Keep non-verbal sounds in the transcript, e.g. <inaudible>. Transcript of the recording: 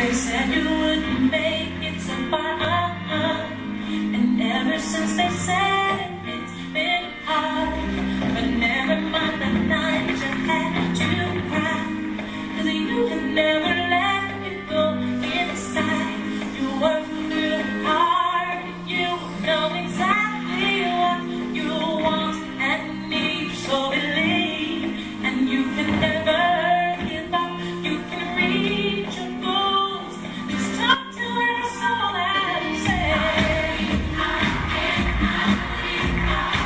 They said you wouldn't make it so far, and ever since they said. Thank <laughs> you.